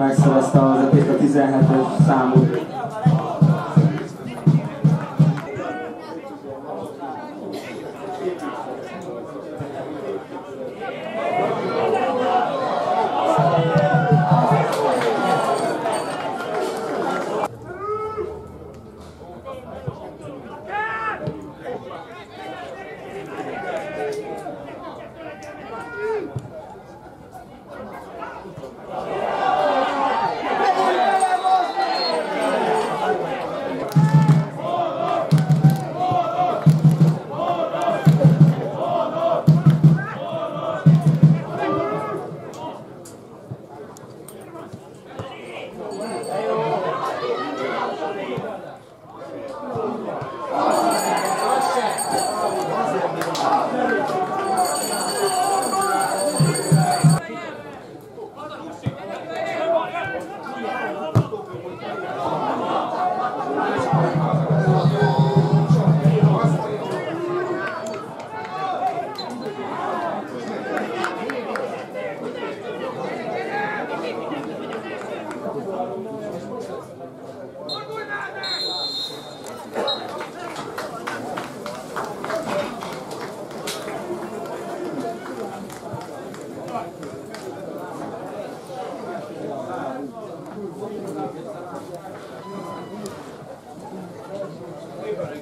megszerezte az a 17-es számú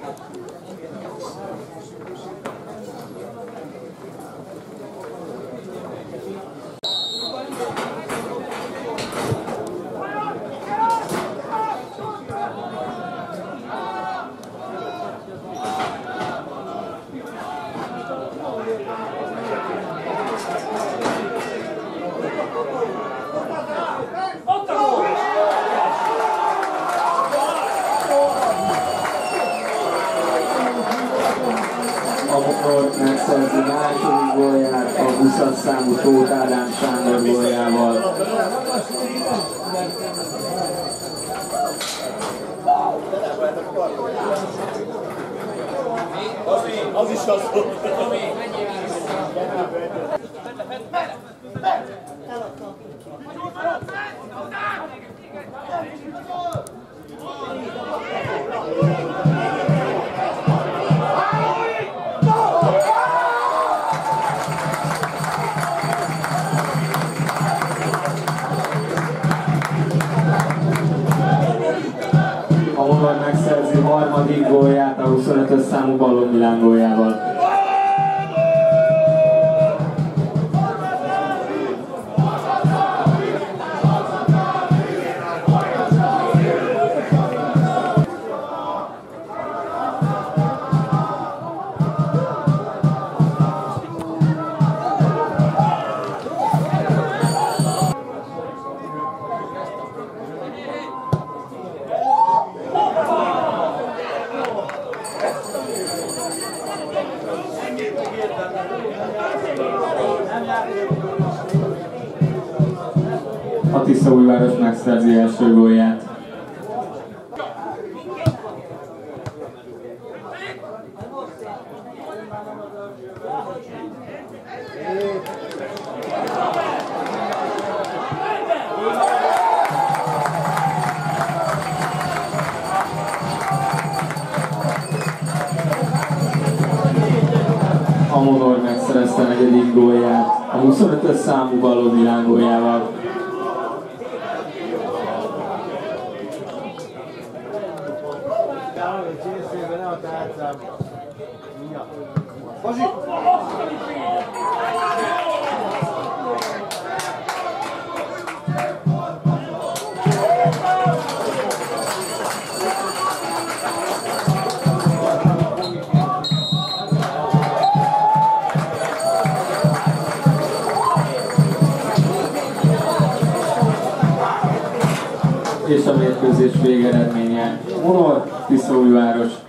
감사합니다. Ahol megszerzi második gólját a 20 számú Tóth Ádám Sándor góljával. Az is az volt. Ahol 25-ös számú ballon világójával. A Tiszaújváros megszerzi első gólját. A Monor megszerezte negyedik gólját a 25-ös számú Ballon Milán góljával. és a mérkőzés végeredménye Monor, Tiszaújváros